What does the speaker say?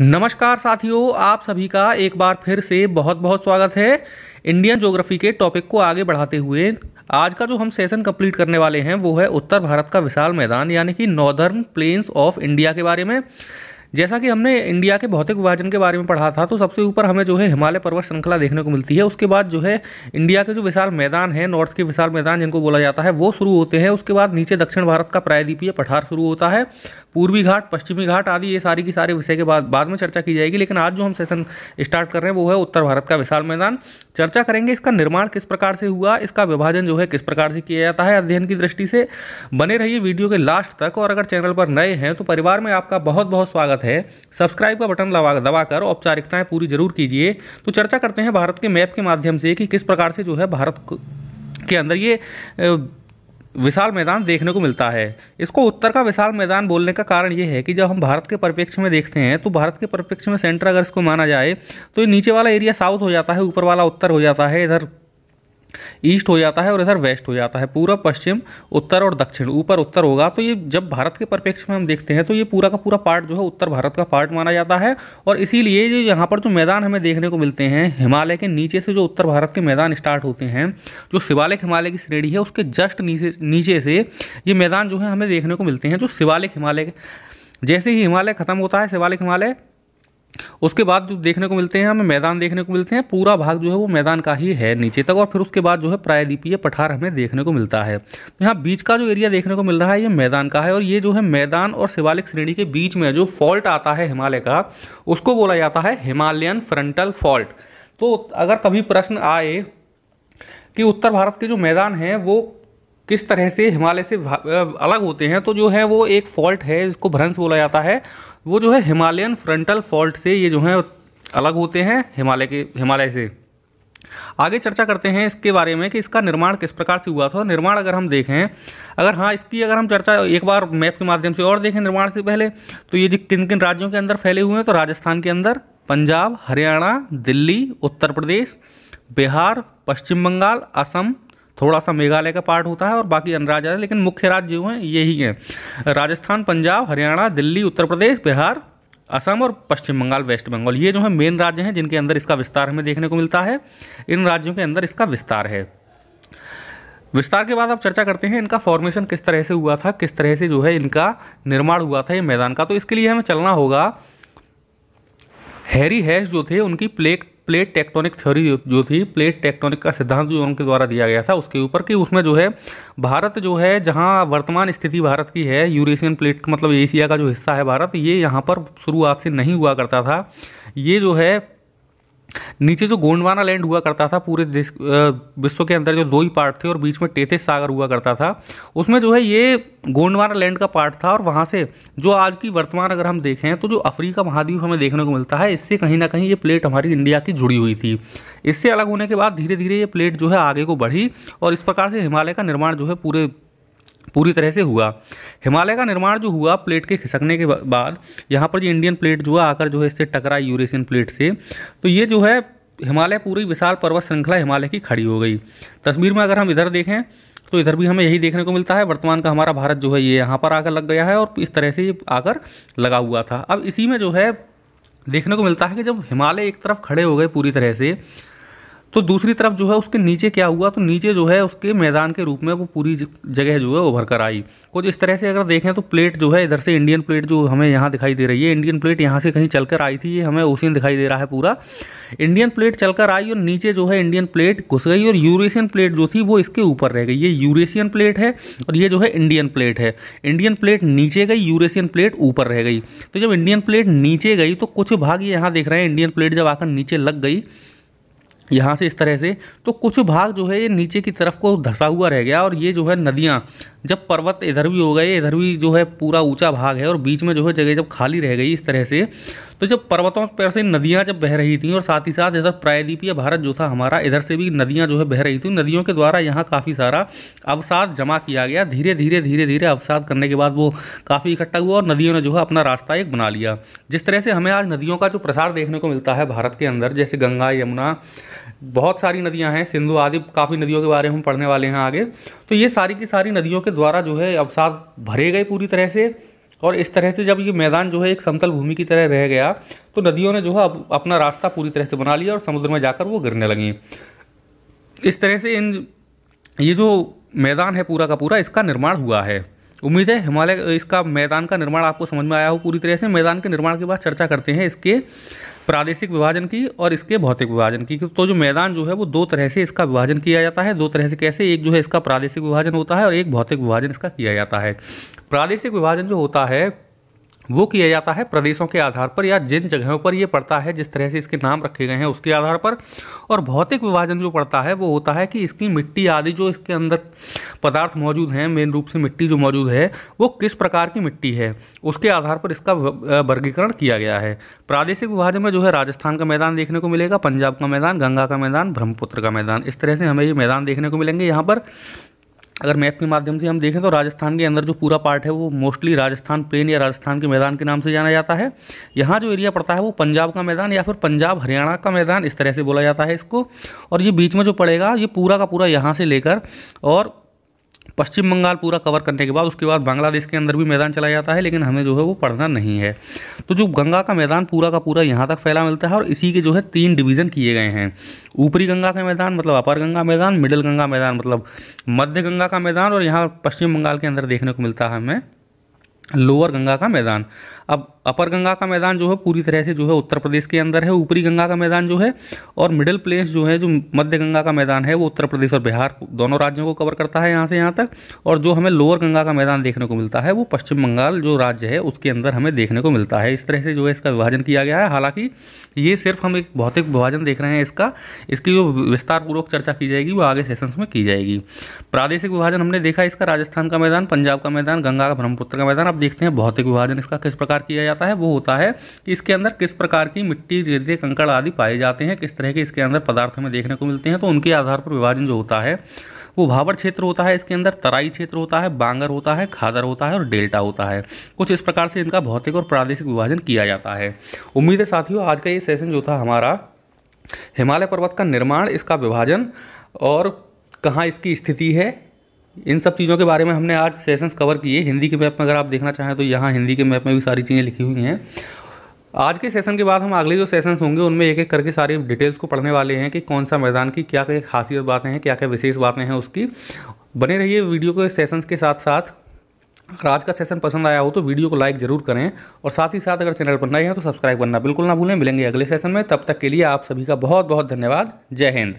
नमस्कार साथियों, आप सभी का एक बार फिर से बहुत बहुत स्वागत है इंडियन ज्योग्राफी के टॉपिक को आगे बढ़ाते हुए। आज का जो हम सेशन कंप्लीट करने वाले हैं, वो है उत्तर भारत का विशाल मैदान, यानी कि नॉर्दर्न प्लेन्स ऑफ़ इंडिया के बारे में। जैसा कि हमने इंडिया के भौतिक विभाजन के बारे में पढ़ा था तो सबसे ऊपर हमें जो है हिमालय पर्वत श्रृंखला देखने को मिलती है। उसके बाद जो है इंडिया के जो विशाल मैदान है, नॉर्थ के विशाल मैदान जिनको बोला जाता है, वो शुरू होते हैं। उसके बाद नीचे दक्षिण भारत का प्रायद्वीपीय पठार शुरू होता है। पूर्वी घाट, पश्चिमी घाट आदि ये सारी की सारे विषय के बाद बाद में चर्चा की जाएगी। लेकिन आज जो हम सेशन स्टार्ट कर रहे हैं, वो है उत्तर भारत का विशाल मैदान। चर्चा करेंगे इसका निर्माण किस प्रकार से हुआ, इसका विभाजन जो है किस प्रकार से किया जाता है, अध्ययन की दृष्टि से। बने रहिए वीडियो के लास्ट तक, और अगर चैनल पर नए हैं तो परिवार में आपका बहुत बहुत स्वागत है। सब्सक्राइब सब्सक्राइब का बटन दबा दबाकर औपचारिकताएँ पूरी ज़रूर कीजिए। तो चर्चा करते हैं भारत के मैप के माध्यम से कि किस प्रकार से जो है भारत के अंदर ये विशाल मैदान देखने को मिलता है। इसको उत्तर का विशाल मैदान बोलने का कारण ये है कि जब हम भारत के परिप्रेक्ष्य में देखते हैं तो भारत के परिप्रेक्ष्य में सेंटर अगर इसको माना जाए तो ये नीचे वाला एरिया साउथ हो जाता है, ऊपर वाला उत्तर हो जाता है, इधर ईस्ट हो जाता है और इधर वेस्ट हो जाता है पूरा पश्चिम, उत्तर और दक्षिण, ऊपर उत्तर होगा। तो ये जब भारत के परिप्रेक्ष्य में हम देखते हैं तो ये पूरा का पूरा पार्ट जो है उत्तर भारत का पार्ट माना जाता है। और इसीलिए जो यहाँ पर जो मैदान हमें देखने को मिलते हैं, हिमालय के नीचे से जो उत्तर भारत के मैदान स्टार्ट होते हैं, जो शिवालिक हिमालय की श्रेणी है, उसके जस्ट नीचे नीचे से ये मैदान जो है हमें देखने को मिलते हैं, जो शिवालिक हिमालय जैसे ही हिमालय खत्म होता है, शिवालिक हिमालय उसके बाद जो देखने को मिलते हैं, हमें मैदान देखने को मिलते हैं। पूरा भाग जो है वो मैदान का ही है नीचे तक और फिर उसके बाद जो है प्रायद्वीपीय पठार हमें देखने को मिलता है। तो यहाँ बीच का जो एरिया देखने को मिल रहा है, ये मैदान का है और ये जो है मैदान और शिवालिक श्रेणी के बीच में जो फॉल्ट आता है हिमालय का, उसको बोला जाता है हिमालयन फ्रंटल फॉल्ट। तो अगर कभी प्रश्न आए कि उत्तर भारत के जो मैदान हैं, वो किस तरह से हिमालय से अलग होते हैं तो जो है वो एक फॉल्ट है, इसको भ्रंश बोला जाता है। वो जो है हिमालयन फ्रंटल फॉल्ट से ये जो है अलग होते हैं हिमालय के, हिमालय से। आगे चर्चा करते हैं इसके बारे में कि इसका निर्माण किस प्रकार से हुआ था। निर्माण अगर हम देखें, अगर हाँ इसकी अगर हम चर्चा एक बार मैप के माध्यम से और देखें निर्माण से पहले तो ये जो किन किन राज्यों के अंदर फैले हुए हैं? तो राजस्थान के अंदर पंजाब, हरियाणा, दिल्ली, उत्तर प्रदेश, बिहार, पश्चिम बंगाल, असम थोड़ा सा मेघालय का पार्ट होता है और बाकी अन्य राज्य लेकिन मुख्य राज्य जो हैं, यही हैं। राजस्थान, पंजाब, हरियाणा, दिल्ली, उत्तर प्रदेश, बिहार, असम और पश्चिम बंगाल, वेस्ट बंगाल, ये जो है मेन राज्य हैं, जिनके अंदर इसका विस्तार हमें देखने को मिलता है। इन राज्यों के अंदर इसका विस्तार है। विस्तार के बाद आप चर्चा करते हैं, इनका फॉर्मेशन किस तरह से हुआ था, किस तरह से जो है इनका निर्माण हुआ था, ये मैदान का। तो इसके लिए हमें चलना होगा। हैरी हैश जो थे, उनकी प्लेट प्लेट टेक्टोनिक थ्योरी जो थी, प्लेट टेक्टोनिक का सिद्धांत जो उनके द्वारा दिया गया था, उसके ऊपर कि उसमें जो है, भारत जो है, जहाँ वर्तमान स्थिति भारत की है, यूरेशियन प्लेट मतलब एशिया का जो हिस्सा है भारत, ये यहाँ पर शुरुआत से नहीं हुआ करता था। ये जो है नीचे जो गोंडवाना लैंड हुआ करता था, पूरे देश विश्व के अंदर जो दो ही पार्ट थे और बीच में टेथिस सागर हुआ करता था, उसमें जो है ये गोंडवाना लैंड का पार्ट था और वहाँ से जो आज की वर्तमान अगर हम देखें तो जो अफ्रीका महाद्वीप हमें देखने को मिलता है, इससे कहीं ना कहीं ये प्लेट हमारी इंडिया की जुड़ी हुई थी। इससे अलग होने के बाद धीरे धीरे ये प्लेट जो है आगे को बढ़ी और इस प्रकार से हिमालय का निर्माण जो है पूरे पूरी तरह से हुआ। हिमालय का निर्माण जो हुआ, प्लेट के खिसकने के बाद, यहाँ पर जो इंडियन प्लेट जो है आकर जो है इससे टकरा यूरेशियन प्लेट से तो ये जो है, हिमालय पूरी विशाल पर्वत श्रृंखला हिमालय की खड़ी हो गई। तस्वीर में अगर हम इधर देखें तो इधर भी हमें यही देखने को मिलता है, वर्तमान का हमारा भारत जो है, ये यहाँ पर आकर लग गया है और इस तरह से ये आकर लगा हुआ था। अब इसी में जो है, देखने को मिलता है कि जब हिमालय एक तरफ़ खड़े हो गए पूरी तरह से तो दूसरी तरफ़ जो है उसके नीचे क्या हुआ? तो नीचे जो है उसके मैदान के रूप में वो पूरी जगह जो है उभर कर आई। कुछ इस तरह से अगर देखें तो प्लेट जो है इधर से इंडियन प्लेट जो हमें यहाँ दिखाई दे रही है। इंडियन प्लेट यहाँ से कहीं चलकर आई थी, ये हमें उसी दिखाई दे रहा है पूरा। इंडियन प्लेट चलकर आई और नीचे जो है इंडियन प्लेट घुस गई और यूरेशियन प्लेट जो थी वो इसके ऊपर रह गई। ये यूरेशियन प्लेट है और ये जो है इंडियन प्लेट है। इंडियन प्लेट नीचे गई, यूरेशियन प्लेट ऊपर रह गई। तो जब इंडियन प्लेट नीचे गई तो कुछ भाग ये यहाँ देख रहे हैं। इंडियन प्लेट जब आकर नीचे लग गई यहाँ से इस तरह से तो कुछ भाग जो है ये नीचे की तरफ़ को धसा हुआ रह गया और ये जो है नदियाँ, जब पर्वत इधर भी हो गए, इधर भी जो है पूरा ऊँचा भाग है और बीच में जो है जगह जब खाली रह गई इस तरह से तो जब पर्वतों पर से नदियाँ जब बह रही थी और साथ ही साथ इधर प्रायद्वीपीय भारत जो था हमारा, इधर से भी नदियाँ जो है बह रही थी, नदियों के द्वारा यहाँ काफ़ी सारा अवसाद जमा किया गया। धीरे धीरे धीरे धीरे अवसाद करने के बाद वो काफ़ी इकट्ठा हुआ और नदियों ने जो है अपना रास्ता एक बना लिया। जिस तरह से हमें आज नदियों का जो प्रसार देखने को मिलता है भारत के अंदर, जैसे गंगा, यमुना, बहुत सारी नदियाँ हैं, सिंधु आदि काफ़ी नदियों के बारे में हम पढ़ने वाले हैं आगे। तो ये सारी की सारी नदियों के द्वारा जो है अवसाद भरे गए पूरी तरह से। और इस तरह से जब ये मैदान जो है एक समतल भूमि की तरह रह गया तो नदियों ने जो है अपना रास्ता पूरी तरह से बना लिया और समुद्र में जाकर वो गिरने लगी। इस तरह से इन, ये जो मैदान है पूरा का पूरा, इसका निर्माण हुआ है। उम्मीद है हिमालय, इसका मैदान का निर्माण आपको समझ में आया हो, पूरी तरह से मैदान के निर्माण के बाद चर्चा करते हैं इसके प्रादेशिक विभाजन की और इसके भौतिक विभाजन की तो जो मैदान जो है वो दो तरह से इसका विभाजन किया जाता है। दो तरह से कैसे? एक जो है इसका प्रादेशिक विभाजन होता है और एक भौतिक विभाजन इसका किया जाता है। प्रादेशिक विभाजन जो होता है वो किया जाता है प्रदेशों के आधार पर या जिन जगहों पर ये पड़ता है, जिस तरह से इसके नाम रखे गए हैं उसके आधार पर। और भौतिक विभाजन जो पड़ता है, वो होता है कि इसकी मिट्टी आदि जो इसके अंदर पदार्थ मौजूद हैं, मेन रूप से मिट्टी जो मौजूद है, वो किस प्रकार की मिट्टी है, उसके आधार पर इसका वर्गीकरण किया गया है। प्रादेशिक विभाजन में जो है, राजस्थान का मैदान देखने को मिलेगा, पंजाब का मैदान, गंगा का मैदान, ब्रह्मपुत्र का मैदान। इस तरह से हमें ये मैदान देखने को मिलेंगे। यहाँ पर अगर मैप के माध्यम से हम देखें तो राजस्थान के अंदर जो पूरा पार्ट है, वो मोस्टली राजस्थान प्लेन या राजस्थान के मैदान के नाम से जाना जाता है। यहाँ जो एरिया पड़ता है, वो पंजाब का मैदान या फिर पंजाब हरियाणा का मैदान इस तरह से बोला जाता है इसको। और ये बीच में जो पड़ेगा, ये पूरा का पूरा यहाँ से लेकर और पश्चिम बंगाल पूरा कवर करने के बाद, उसके बाद बांग्लादेश के अंदर भी मैदान चला जाता है, लेकिन हमें जो है वो पढ़ना नहीं है। तो जो गंगा का मैदान पूरा का पूरा यहाँ तक फैला मिलता है और इसी के जो है तीन डिवीज़न किए गए हैं। ऊपरी गंगा का मैदान मतलब अपर गंगा मैदान, मिडिल गंगा मैदान मतलब मध्य गंगा का मैदान, और यहाँ पश्चिम बंगाल के अंदर देखने को मिलता है हमें लोअर गंगा का मैदान। अब अपर गंगा का मैदान जो है पूरी तरह से जो है उत्तर प्रदेश के अंदर है, ऊपरी गंगा का मैदान जो है और मिडिल प्लेस जो है, जो मध्य गंगा का मैदान है, वो उत्तर प्रदेश और बिहार दोनों राज्यों को कवर करता है यहाँ से यहाँ तक और जो हमें लोअर गंगा का मैदान देखने को मिलता है, वो पश्चिम बंगाल जो राज्य है, उसके अंदर हमें देखने को मिलता है। इस तरह से जो है इसका विभाजन किया गया है। हालाँकि ये सिर्फ़ हम एक भौतिक विभाजन देख रहे हैं इसका, इसकी जो विस्तारपूर्वक चर्चा की जाएगी, वो आगे सेशंस में की जाएगी। प्रादेशिक विभाजन हमने देखा इसका, राजस्थान का मैदान, पंजाब का मैदान, गंगा का ब्रह्मपुत्र का मैदान। अब देखते हैं भौतिक विभाजन इसका किस प्रकार किया जाता है, वो होता है कि इसके अंदर किस प्रकार की मिट्टी रेते कंकड़ आदि पाए जाते हैं, किस तरह के इसके अंदर पदार्थ हमें देखने को मिलते हैं तो उनके आधार पर विभाजन जो होता है, वो भावर क्षेत्र होता है, इसके अंदर तराई क्षेत्र होता है, बांगर होता है, खादर होता है और डेल्टा होता है। कुछ इस प्रकार से इनका भौतिक और प्रादेशिक विभाजन किया जाता है। उम्मीद है साथियों, आज का ये सेशन जो था हमारा, हिमालय पर्वत का निर्माण, इसका विभाजन और कहाँ इसकी स्थिति है इन सब चीज़ों के बारे में हमने आज सेशंस कवर किए। हिंदी के मैप में अगर आप देखना चाहें तो यहाँ हिंदी के मैप में भी सारी चीज़ें लिखी हुई हैं। आज के सेशन के बाद हम अगले जो सेशंस होंगे, उनमें एक एक करके सारी डिटेल्स को पढ़ने वाले हैं कि कौन सा मैदान की क्या क्या खासियत बातें हैं क्या क्या विशेष बातें हैं उसकी। बने रहिए वीडियो के सेशंस के साथ साथ अगर आज का सेशन पसंद आया हो तो वीडियो को लाइक ज़रूर करें और साथ ही साथ अगर चैनल पर नए हैं तो सब्सक्राइब करना बिल्कुल ना भूलें। मिलेंगे अगले सेशन में। तब तक के लिए आप सभी का बहुत बहुत धन्यवाद। जय हिंद।